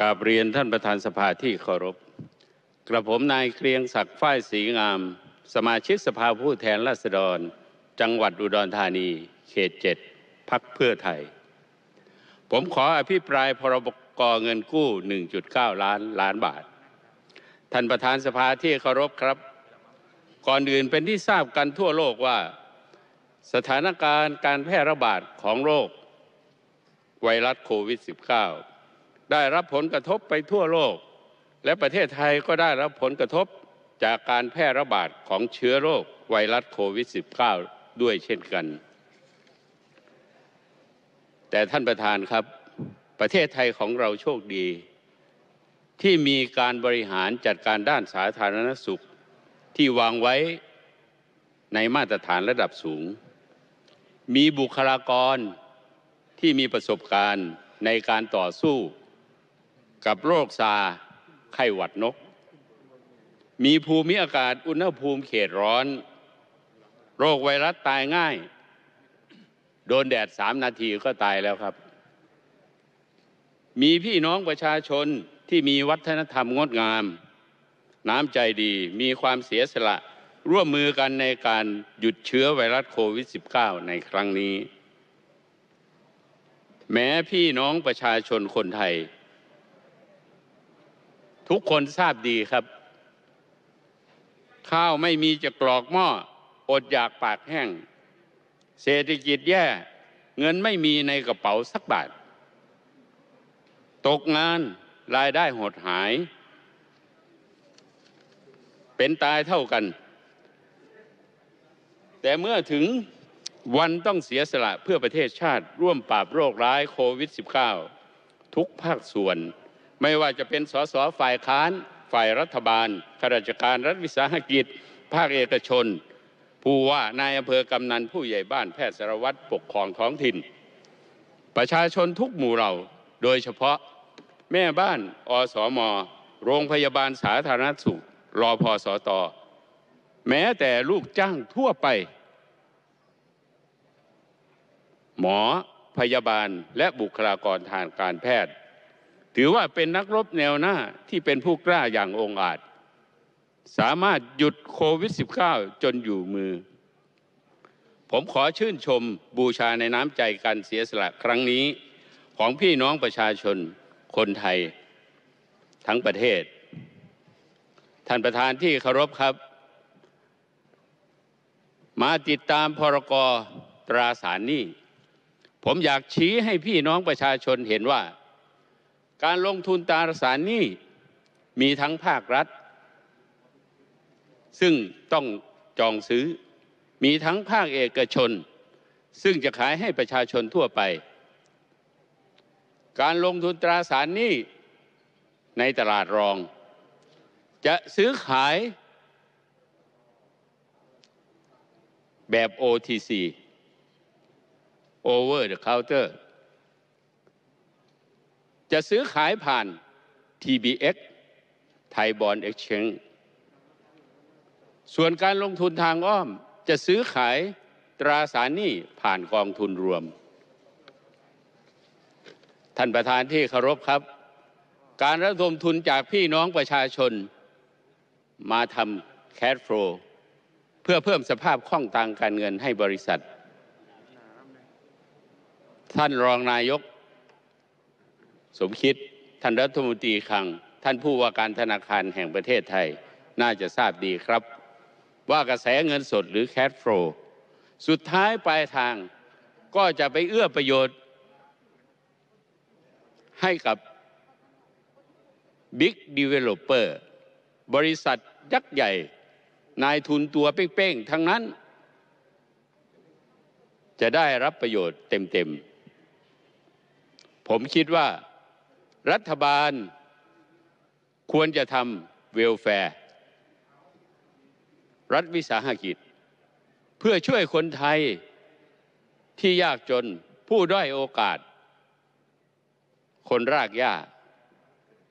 กราบเรียนท่านประธานสภาที่เคารพ กระผมนายเกรียงศักดิ์ฝ้ายศรีงาม สมาชิกสภาผู้แทนราษฎร จังหวัดอุดรธานี เขตเจ็ดพักเพื่อไทย ผมขออภิปรายพรบกเงินกู้ 1.9 ล้านล้านบาท ท่านประธานสภาที่เคารพครับ ก่อนอื่นเป็นที่ทราบกันทั่วโลกว่า สถานการณ์การแพร่ระบาดของโรค ไวรัสโควิด -19 ได้รับผลกระทบไปทั่วโลก และประเทศไทยก็ได้รับผลกระทบจากการแพร่ระบาดของเชื้อโรคไวรัสโควิด -19 ด้วยเช่นกัน แต่ท่านประธานครับ ประเทศไทยของเราโชคดี ที่มีการบริหารจัดการด้านสาธารณสุข ที่วางไว้ในมาตรฐานระดับสูง มีบุคลากรที่มีประสบการณ์ในการต่อสู้ กับโรคซาไข้หวัดนก มีภูมิอากาศอุณหภูมิเขตร้อน โรคไวรัสตายง่าย โดนแดดสามนาทีก็ตายแล้วครับ มีพี่น้องประชาชนที่มีวัฒนธรรมงดงาม น้ำใจดีมีความเสียสละร่วมมือกันในการหยุดเชื้อไวรัสโควิด -19 ในครั้งนี้ แม้พี่น้องประชาชนคนไทย ทุกคนทราบดีครับ ข้าวไม่มีจะกรอกหม้ออดอยากปากแห้ง เศรษฐกิจแย่ เงินไม่มีในกระเป๋าสักบาท ตกงานรายได้หดหาย เป็นตายเท่ากัน แต่เมื่อถึงวันต้องเสียสละเพื่อประเทศชาติร่วมปราบโรคร้ายโควิด -19 ทุกภาคส่วน ไม่ว่าจะเป็นสสฝ่ายค้าน ฝ่ายรัฐบาลข้าราชการรัฐวิสาหกิจ ภาคเอกชน ผู้ว่านายอำเภอกำนันผู้ใหญ่บ้านแพทย์สารวัตรปกครองท้องถิ่น ประชาชนทุกหมู่เหล่าโดยเฉพาะแม่บ้านอสมโรงพยาบาลสาธารณสุขรอพอสอตอแม้แต่ลูกจ้างทั่วไป หมอพยาบาลและบุคลากรทางการแพทย์ ถือว่าเป็นนักรบแนวหน้าที่เป็นผู้กล้าอย่างองอาจ สามารถหยุดโควิด -19 จนอยู่มือ ผมขอชื่นชมบูชาในน้ำใจการเสียสละครั้งนี้ ของพี่น้องประชาชนคนไทยทั้งประเทศ ท่านประธานที่เคารพครับ มาติดตามพรกตราสารหนี้ ผมอยากชี้ให้พี่น้องประชาชนเห็นว่า การลงทุนตราสารหนี้มีทั้งภาครัฐ ซึ่งต้องจองซื้อ มีทั้งภาคเอกชน ซึ่งจะขายให้ประชาชนทั่วไป การลงทุนตราสารหนี้ในตลาดรอง จะซื้อขายแบบ OTC Over the Counter จะซื้อขายผ่าน TBX Thai Bond Exchange ส่วนการลงทุนทางอ้อมจะซื้อขายตราสารหนี้ผ่านกองทุนรวม ท่านประธานที่เคารพครับ การระดมทุนจากพี่น้องประชาชน มาทำแคดโฟลเพื่อเพิ่มสภาพคล่องทางการเงินให้บริษัท ท่านรองนายก สมคิดท่านรัฐมนตรีคลัง ท่านผู้ว่าการธนาคารแห่งประเทศไทย น่าจะทราบดีครับ ว่ากระแสเงินสดหรือแคดโฟลสุดท้ายปลายทางก็จะไปเอื้อประโยชน์ ให้กับ Big Developer บริษัทยักษ์ใหญ่ นายทุนตัวเป้งๆ ทั้งนั้น จะได้รับประโยชน์เต็มๆ ผมคิดว่า รัฐบาลควรจะทำเวลแฟร์รัฐวิสาหกิจ เพื่อช่วยคนไทยที่ยากจนผู้ด้อยโอกาส คนรากหญ้า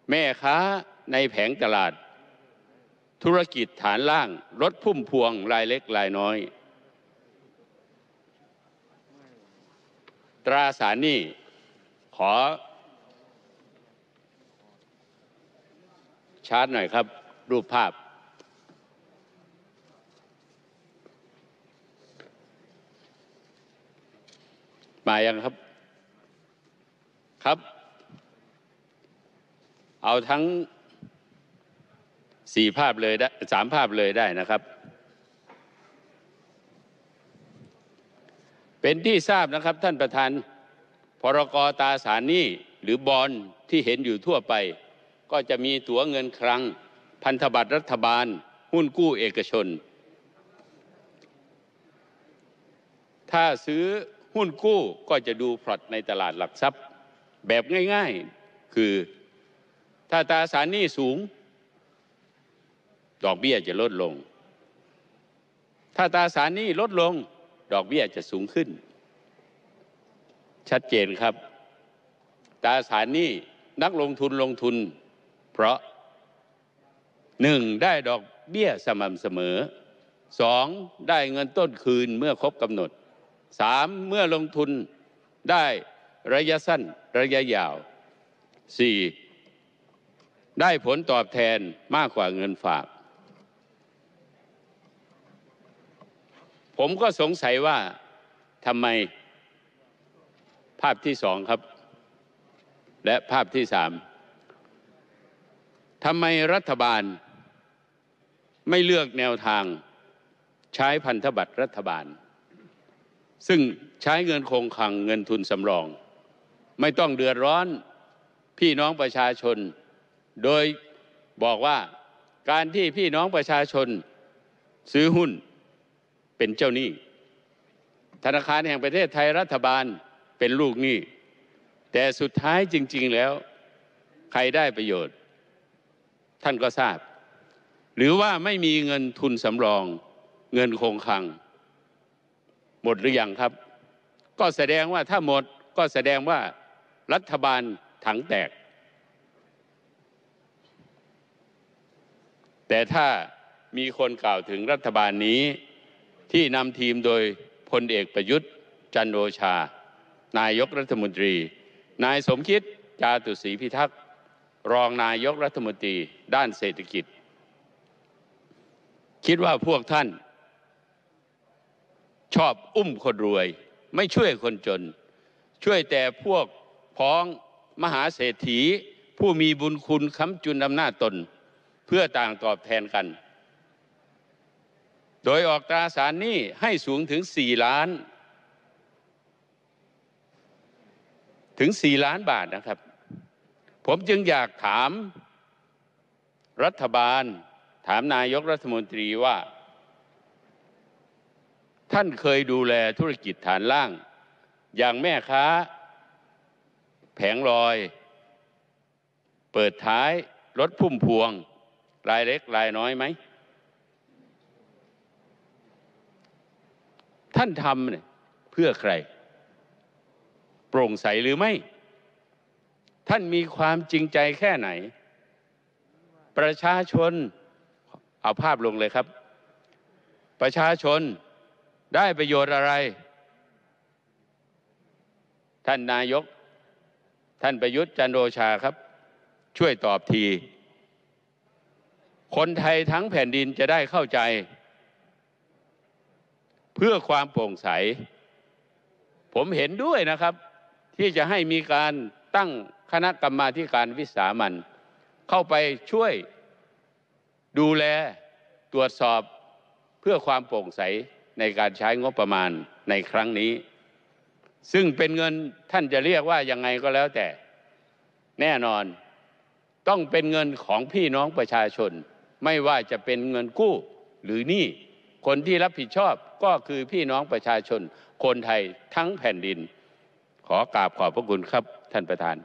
แม่ค้าในแผงตลาด ธุรกิจฐานล่างรถพุ่มพวงรายเล็กรายน้อย ตราสารหนี้ขอ ชาร์ตหน่อยครับ รูปภาพ มายังครับครับ เอาทั้งสี่ภาพเลยได้สามภาพเลยได้นะครับ เป็นที่ทราบนะครับท่านประธานพรกตาสารหนี้หรือบอลที่เห็นอยู่ทั่วไป ก็จะมีตั๋วเงินคลัง พันธบัตรรัฐบาล หุ้นกู้เอกชน ถ้าซื้อหุ้นกู้ก็จะดูพลอตในตลาดหลักทรัพย์ แบบง่ายๆ คือถ้าตราสารหนี้สูง ดอกเบี้ยจะลดลง ถ้าตราสารหนี้ลดลง ดอกเบี้ยจะสูงขึ้น ชัดเจนครับตราสารหนี้นักลงทุนลงทุน เพราะหนึ่งได้ดอกเบี้ยสม่ำเสมอสองได้เงินต้นคืนเมื่อครบกำหนดสามเมื่อลงทุนได้ระยะสั้นระยะยาวสี่ได้ผลตอบแทนมากกว่าเงินฝาก ผมก็สงสัยว่าทำไมภาพที่สองครับ และภาพที่สาม ทำไมรัฐบาลไม่เลือกแนวทางใช้พันธบัตรรัฐบาล ซึ่งใช้เงินคงคลังเงินทุนสำรอง ไม่ต้องเดือดร้อนพี่น้องประชาชน โดยบอกว่าการที่พี่น้องประชาชนซื้อหุ้นเป็นเจ้าหนี้ ธนาคารแห่งประเทศไทยรัฐบาลเป็นลูกหนี้ แต่สุดท้ายจริง ๆแล้ว ใครได้ประโยชน์ ท่านก็ทราบ หรือว่าไม่มีเงินทุนสำรอง เงินคงคลัง หมดหรือยังครับ ก็แสดงว่าถ้าหมดก็แสดงว่ารัฐบาลถังแตก แต่ถ้ามีคนกล่าวถึงรัฐบาลนี้ที่นำทีมโดยพลเอกประยุทธ์ จันทร์โอชา นายกรัฐมนตรี นายสมคิดจาตุศรีพิทักษ์ รองนายกรัฐมนตรีด้านเศรษฐกิจ คิดว่าพวกท่าน ชอบอุ้มคนรวย ไม่ช่วยคนจน ช่วยแต่พวกพ้องมหาเศรษฐี ผู้มีบุญคุณค้ำจุนอำนาจตน เพื่อต่างตอบแทนกัน โดยออกตราสารหนี้ให้สูงถึง 4 ล้าน ถึง 4 ล้านบาทนะครับ ผมจึงอยากถามรัฐบาล ถามนายกรัฐมนตรีว่า ท่านเคยดูแลธุรกิจฐานล่าง อย่างแม่ค้า แผงลอย เปิดท้ายรถพุ่มพวง รายเล็กรายน้อยไหม ท่านทำเนี่ยเพื่อใคร โปร่งใสหรือไม่ท่านมีความจริงใจแค่ไหน ประชาชนเอาภาพลงเลยครับ ประชาชนได้ประโยชน์อะไร ท่านนายก ท่านประยุทธ์จันทร์โอชาครับ ช่วยตอบที คนไทยทั้งแผ่นดินจะได้เข้าใจ เพื่อความโปร่งใส ผมเห็นด้วยนะครับ ที่จะให้มีการตั้ง คณะกรรมาธิการวิสามันเข้าไปช่วยดูแลตรวจสอบเพื่อความโปร่งใสในการใช้งบประมาณในครั้งนี้ ซึ่งเป็นเงินท่านจะเรียกว่ายังไงก็แล้วแต่ แน่นอนต้องเป็นเงินของพี่น้องประชาชน ไม่ว่าจะเป็นเงินกู้หรือหนี้คนที่รับผิดชอบก็คือพี่น้องประชาชน คนไทยทั้งแผ่นดิน ขอกราบขอบพระคุณครับท่านประธาน